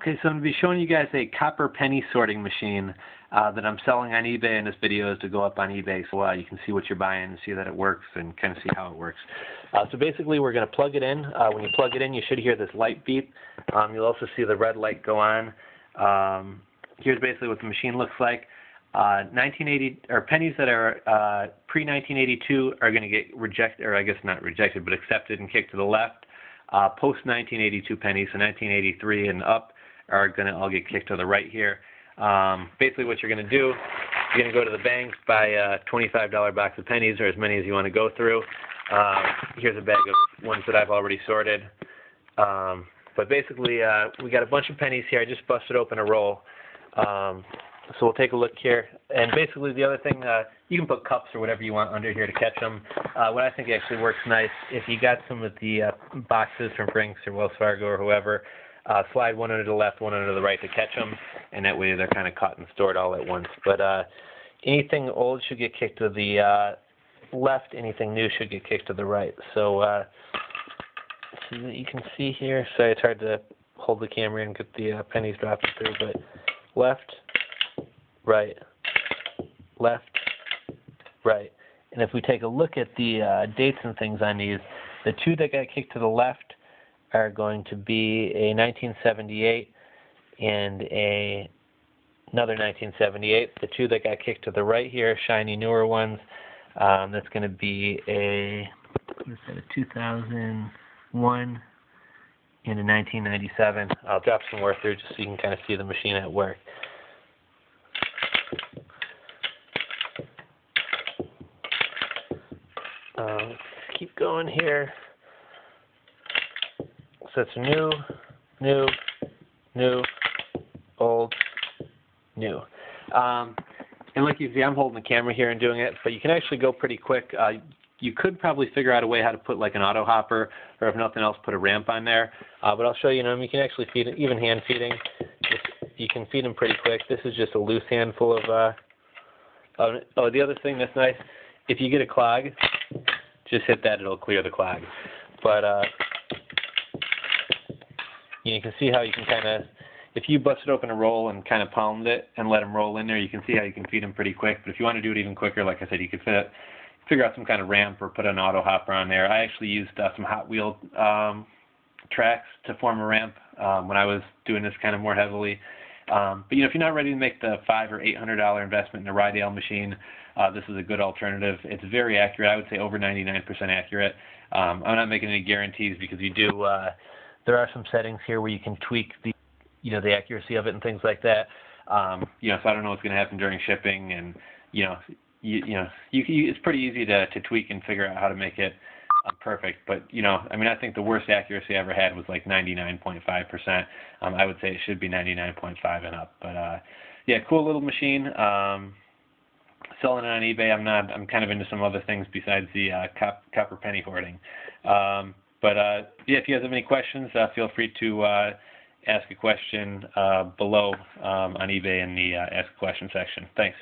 Okay, so I'm going to be showing you guys a copper penny sorting machine uh, that I'm selling on eBay, and this video is to go up on eBay so uh, you can see what you're buying and see that it works and kind of see how it works. Uh, so basically, we're going to plug it in. Uh, when you plug it in, you should hear this light beep. Um, you'll also see the red light go on. Um, here's basically what the machine looks like. 1980 uh, or pennies that are uh, pre 1982 are going to get rejected, or I guess not rejected, but accepted and kicked to the left. Post 1982 pennies, so 1983 and up, are going to all get kicked to the right here. Um, basically, what you're going to do, you're going to go to the bank, buy a $25 box of pennies or as many as you want to go through. Um, here's a bag of ones that I've already sorted. Um, but basically, uh, we got a bunch of pennies here. I just busted open a roll. Um, so we'll take a look here. And basically, the other thing, uh, you can put cups or whatever you want under here to catch them. Uh, what I think actually works nice, if you got some of the uh, boxes from Brinks or Wells Fargo or whoever, uh, slide one under the left, one under the right to catch them, and that way they're kind of caught and stored all at once. But uh, anything old should get kicked to the uh, left, anything new should get kicked to the right. So, uh, so you can see here, sorry it's hard to hold the camera and get the uh, pennies dropping through, but left, right, left, right. And if we take a look at the uh, dates and things on these, the two that got kicked to the left are going to be a 1978 and a another 1978. The two that got kicked to the right here, shiny newer ones, um, that's going to be a that, a 2001 and a 1997. I'll drop some more through just so you can kind of see the machine at work. Uh, keep going here. So it's new, new, new, old, new. Um, and like you see, I'm holding the camera here and doing it, but you can actually go pretty quick. Uh, you could probably figure out a way how to put like an auto hopper, or if nothing else, put a ramp on there. Uh, but I'll show you. You know, you can actually feed it, even hand feeding. you can feed them pretty quick. This is just a loose handful of. Uh, oh, oh, the other thing that's nice, if you get a clog, just hit that; it'll clear the clog. But uh, you can see how you can kind of, if you busted open a roll and kind of palmed it and let them roll in there, you can see how you can feed them pretty quick. But if you want to do it even quicker, like I said, you could fit, figure out some kind of ramp or put an auto hopper on there. I actually used uh, some Hot Wheel um, tracks to form a ramp um, when I was doing this kind of more heavily. Um, but you know, if you're not ready to make the five or eight hundred dollar investment in a Ryedale machine, uh, this is a good alternative. It's very accurate. I would say over 99% accurate. Um, I'm not making any guarantees because you do. Uh, there are some settings here where you can tweak the you know the accuracy of it and things like that. Um, you know, so I don't know what's going to happen during shipping, and you know, you, you know, you, you, it's pretty easy to to tweak and figure out how to make it uh, perfect. But you know, I mean, I think the worst accuracy I ever had was like 99.5%. Um, I would say it should be 99.5 and up. But uh, yeah, cool little machine. Um, selling it on eBay. I'm not. I'm kind of into some other things besides the uh, cop, copper penny hoarding. Um, but uh, yeah, if you guys have any questions, uh, feel free to uh, ask a question uh, below um, on eBay in the uh, Ask a Question section. Thanks.